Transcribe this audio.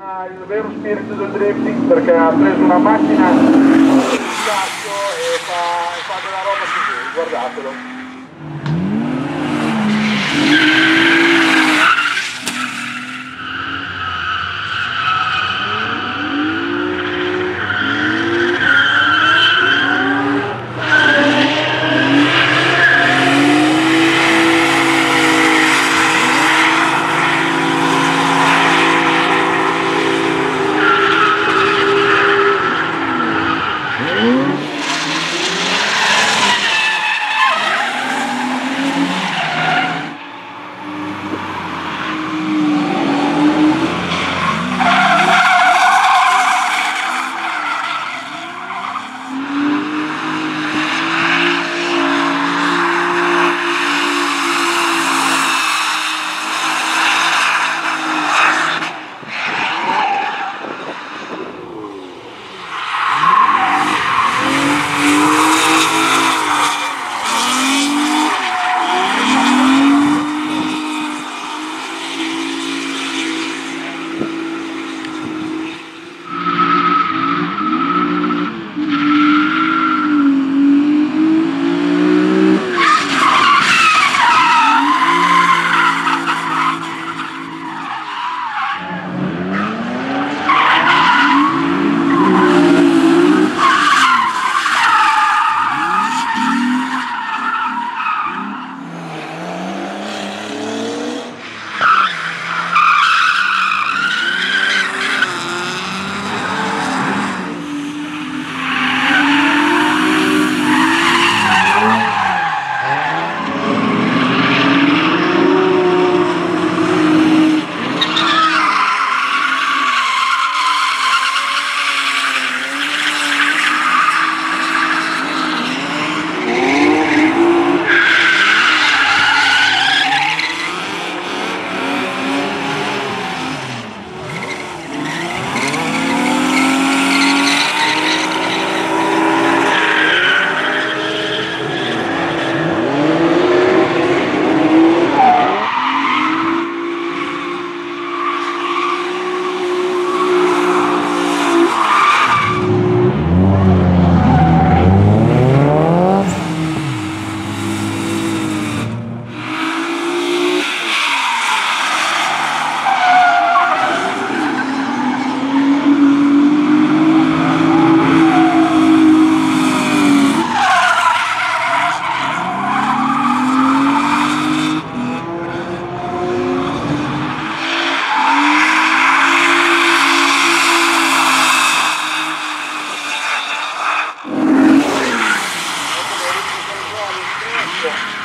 il vero spirito del drifting perché ha preso una macchina di cazzo e fa, fa della roba così, guardatelo. 谢。